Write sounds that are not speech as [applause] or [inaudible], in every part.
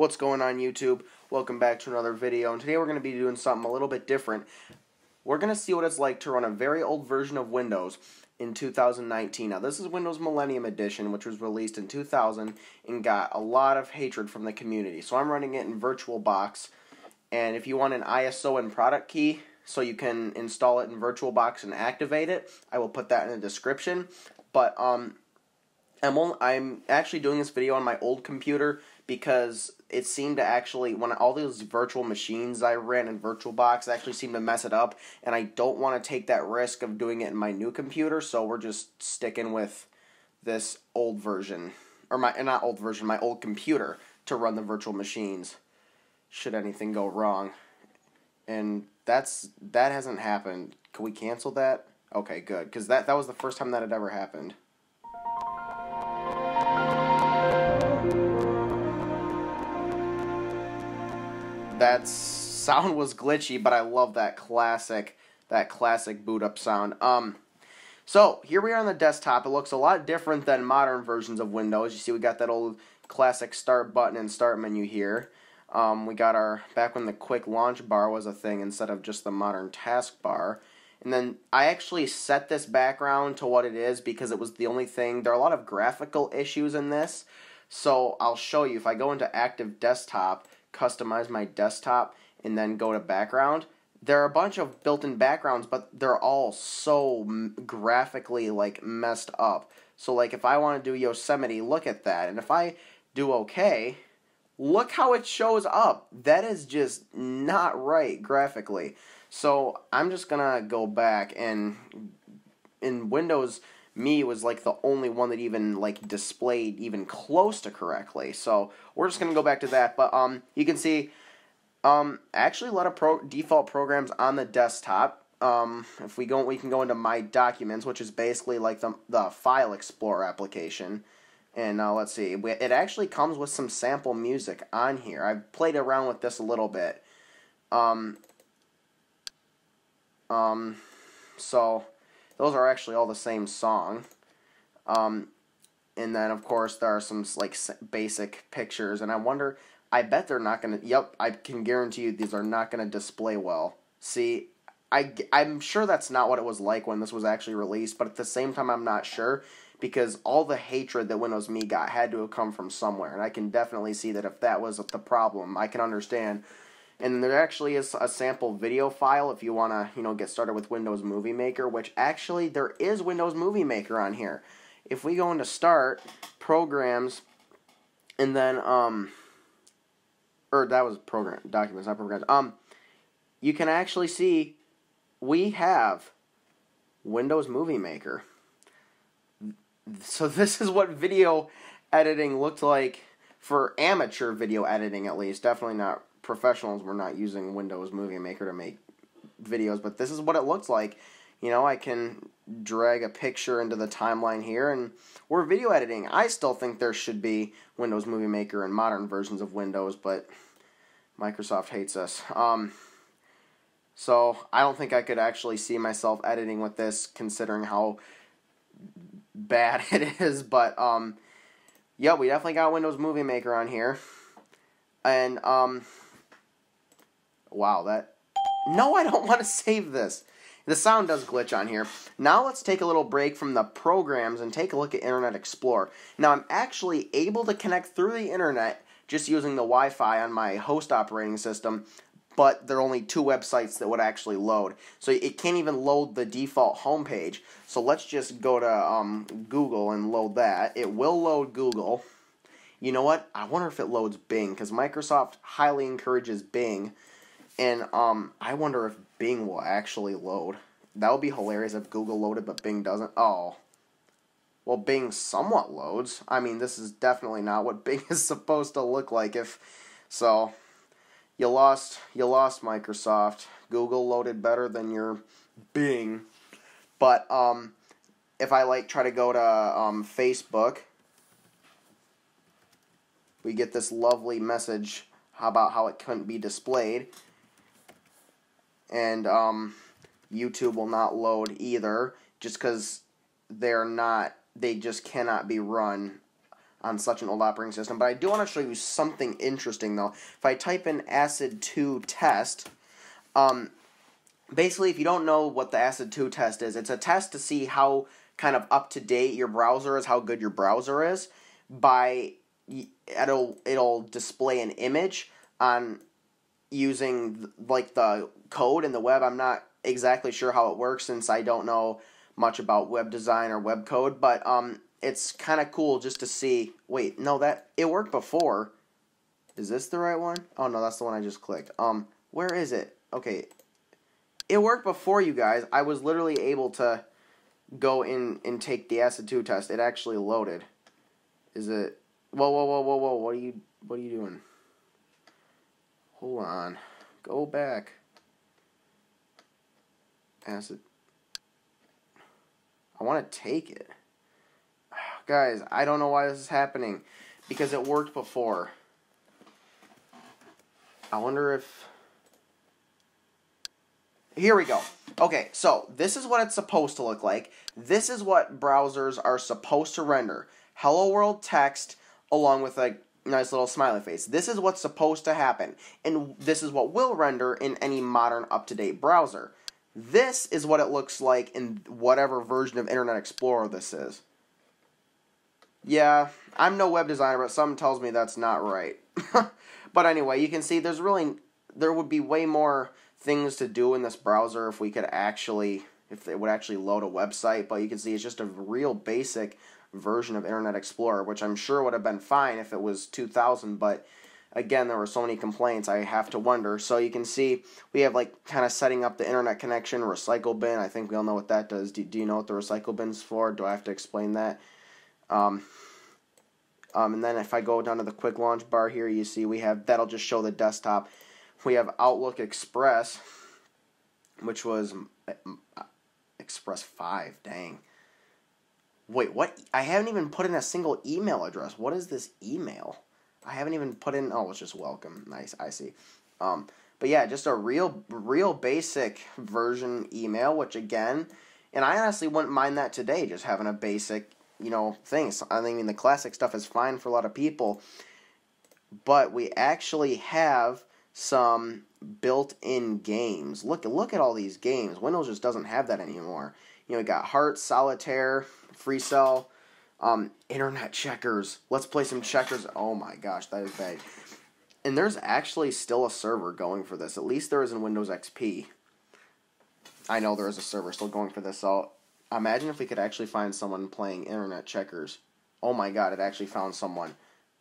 What's going on YouTube? Welcome back to another video and today we're going to be doing something a little bit different. We're going to see what it's like to run a very old version of Windows in 2019. Now this is Windows Millennium Edition which was released in 2000 and got a lot of hatred from the community. So I'm running it in VirtualBox and if you want an ISO and product key so you can install it in VirtualBox and activate it, I will put that in the description. But um, I'm, only, I'm actually doing this video on my old computer because it seemed to actually when all those virtual machines I ran in VirtualBox actually seemed to mess it up, and I don't want to take that risk of doing it in my new computer, so we're just sticking with this old version or my eh, not old version, my old computer to run the virtual machines. Should anything go wrong, and that's that hasn't happened. Can we cancel that? Okay, good, because that that was the first time that had ever happened. That sound was glitchy, but I love that classic that classic boot up sound. Um, so here we are on the desktop. It looks a lot different than modern versions of Windows. You see, we got that old classic start button and start menu here. Um, we got our back when the quick launch bar was a thing instead of just the modern taskbar. And then I actually set this background to what it is because it was the only thing. There are a lot of graphical issues in this. So I'll show you. If I go into active desktop, customize my desktop and then go to background, there are a bunch of built-in backgrounds, but they're all so graphically like messed up. So like if I want to do Yosemite, look at that. And if I do okay, look how it shows up. That is just not right graphically. So I'm just going to go back and in Windows me was like the only one that even like displayed even close to correctly. So we're just gonna go back to that. But um, you can see um actually a lot of pro default programs on the desktop. Um, if we go, we can go into My Documents, which is basically like the the File Explorer application. And uh, let's see, it actually comes with some sample music on here. I've played around with this a little bit. Um, um, so those are actually all the same song. Um, and then of course there are some like basic pictures, and I wonder. I bet they're not gonna. Yep, I can guarantee you these are not gonna display well. See, I I'm sure that's not what it was like when this was actually released, but at the same time I'm not sure because all the hatred that Windows Me got had to have come from somewhere, and I can definitely see that if that was the problem, I can understand and there actually is a sample video file if you want to, you know, get started with Windows Movie Maker, which actually there is Windows Movie Maker on here. If we go into Start, Programs, and then, um, or that was program, documents, not programs, um, you can actually see we have Windows Movie Maker. So [laughs] this is what video editing looked like for amateur video editing at least. Definitely not professionals were not using Windows Movie Maker to make videos, but this is what it looks like. You know, I can drag a picture into the timeline here, and we're video editing. I still think there should be Windows Movie Maker and modern versions of Windows, but Microsoft hates us. Um, so I don't think I could actually see myself editing with this, considering how bad [laughs] it is. But um, yeah, we definitely got Windows Movie Maker on here, and um, Wow, that... No, I don't want to save this. The sound does glitch on here. Now let's take a little break from the programs and take a look at Internet Explorer. Now I'm actually able to connect through the internet just using the Wi-Fi on my host operating system, but there are only two websites that would actually load. So it can't even load the default homepage. So let's just go to um, Google and load that. It will load Google. You know what? I wonder if it loads Bing, because Microsoft highly encourages Bing. And um, I wonder if Bing will actually load. That would be hilarious if Google loaded, but Bing doesn't. Oh. Well, Bing somewhat loads. I mean, this is definitely not what [laughs] Bing is supposed to look like. If so, you lost. You lost Microsoft. Google loaded better than your Bing. But um, if I like try to go to um, Facebook, we get this lovely message about how it couldn't be displayed and um, YouTube will not load either, just because they're not. They just cannot be run on such an old operating system. But I do want to show you something interesting though. If I type in acid 2 test, um, basically if you don't know what the acid 2 test is, it's a test to see how kind of up to date your browser is, how good your browser is by it'll it'll display an image on using like the code in the web. I'm not exactly sure how it works since I don't know much about web design or web code, but um it's kind of cool just to see. Wait, no, that it worked before. Is this the right one? Oh no, that's the one I just clicked. Um, where is it? Okay, it worked before you guys. I was literally able to go in and take the acid two test. It actually loaded. Is it? Whoa, whoa, whoa, whoa, whoa! What are you? What are you doing? Hold on. Go back. Acid. I want to take it. [sighs] Guys, I don't know why this is happening. Because it worked before. I wonder if... Here we go. Okay, so this is what it's supposed to look like. This is what browsers are supposed to render. Hello world text along with a nice little smiley face. This is what's supposed to happen. And this is what will render in any modern up-to-date browser. This is what it looks like in whatever version of Internet Explorer this is. Yeah, I'm no web designer, but something tells me that's not right. [laughs] but anyway, you can see there's really there would be way more things to do in this browser if we could actually if it would actually load a website, but you can see it's just a real basic version of Internet Explorer, which I'm sure would have been fine if it was 2000, but again, there were so many complaints, I have to wonder. So you can see we have like kind of setting up the internet connection, recycle bin. I think we all know what that does. Do, do you know what the recycle bin's for? Do I have to explain that? Um, um, and then if I go down to the quick launch bar here, you see we have, that'll just show the desktop. We have Outlook Express, which was uh, Express 5, dang. Wait, what? I haven't even put in a single email address. What is this email? I haven't even put in, oh, it's just welcome. Nice, I see. Um, but yeah, just a real, real basic version email, which again, and I honestly wouldn't mind that today, just having a basic you know, things. I mean, the classic stuff is fine for a lot of people, but we actually have some built-in games. Look, look at all these games. Windows just doesn't have that anymore. You know, we got Heart, Solitaire, Free Cell, um, Internet Checkers. Let's play some checkers. Oh my gosh, that is bad. And there's actually still a server going for this. At least there is in Windows XP. I know there is a server still going for this, so Imagine if we could actually find someone playing internet checkers. Oh my god, it actually found someone.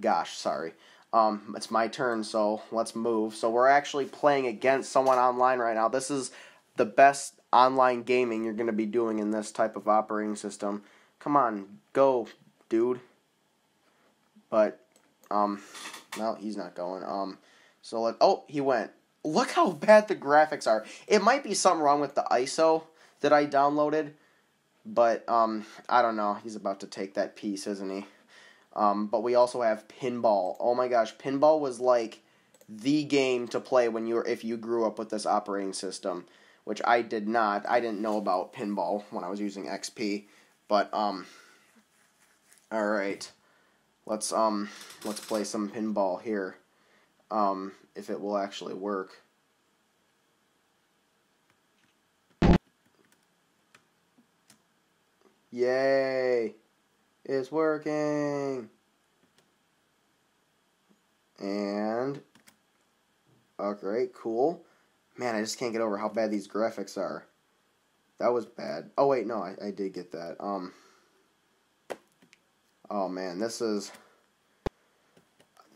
Gosh, sorry. Um, it's my turn, so let's move. So we're actually playing against someone online right now. This is the best online gaming you're going to be doing in this type of operating system. Come on, go, dude. But, um, no, he's not going. Um, so let, oh, he went. Look how bad the graphics are. It might be something wrong with the ISO that I downloaded but um, I don't know. He's about to take that piece, isn't he? Um, but we also have pinball. Oh my gosh, pinball was like the game to play when you were if you grew up with this operating system, which I did not. I didn't know about pinball when I was using XP. But um, all right, let's um let's play some pinball here. Um, if it will actually work. Yay! It's working! And, okay, cool. Man, I just can't get over how bad these graphics are. That was bad. Oh, wait, no, I, I did get that. Um, oh, man, this is...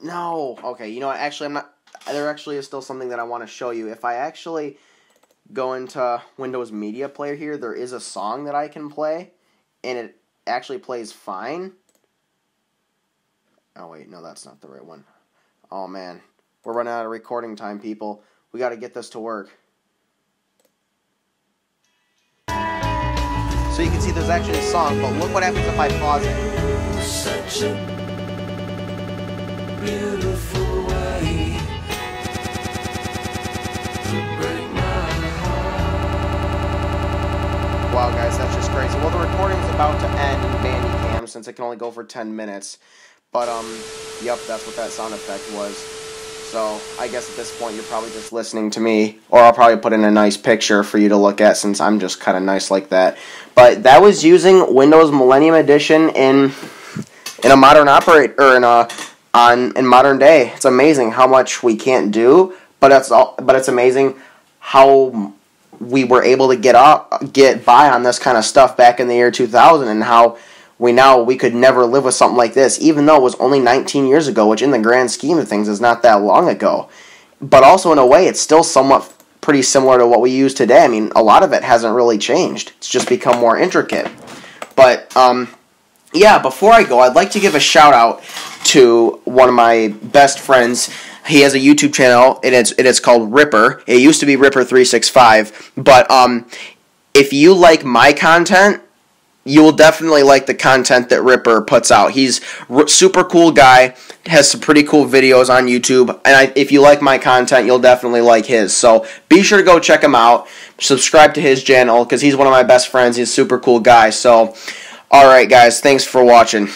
No! Okay, you know what, actually, I'm not... There actually is still something that I want to show you. If I actually go into Windows Media Player here, there is a song that I can play and it actually plays fine. Oh wait, no, that's not the right one. Oh man, we're running out of recording time, people. We got to get this to work. So you can see there's actually a song, but look what happens if I pause it. Such a beautiful way. Wow, guys, that's just crazy. Well, the recording is about to end in Bandicam since it can only go for 10 minutes. But um, yep, that's what that sound effect was. So I guess at this point you're probably just listening to me, or I'll probably put in a nice picture for you to look at since I'm just kind of nice like that. But that was using Windows Millennium Edition in in a modern operate or in a on in modern day. It's amazing how much we can't do, but it's all but it's amazing how we were able to get up get by on this kind of stuff back in the year 2000 and how we now we could never live with something like this even though it was only 19 years ago which in the grand scheme of things is not that long ago. But also in a way it's still somewhat pretty similar to what we use today. I mean a lot of it hasn't really changed. It's just become more intricate. But um, yeah before i go i'd like to give a shout out to one of my best friends. He has a YouTube channel and it's it's called Ripper. It used to be Ripper three six five, but um, if you like my content, you will definitely like the content that Ripper puts out. He's super cool guy, has some pretty cool videos on YouTube, and I, if you like my content, you'll definitely like his. So be sure to go check him out. Subscribe to his channel because he's one of my best friends. He's a super cool guy. So, all right, guys, thanks for watching.